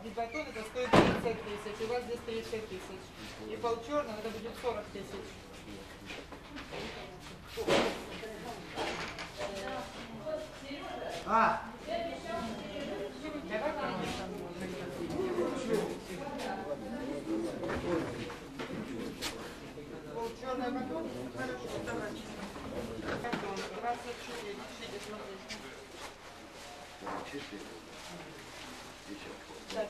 хлеб и батон это стоит 30 тысяч. У вас здесь 30 тысяч. И пол черного это будет 40 тысяч. А, Давай конечно. Пол черный батон? Хорошо, давай. Батон 24. Пишите, смотрите. Четыре. Еще. Так,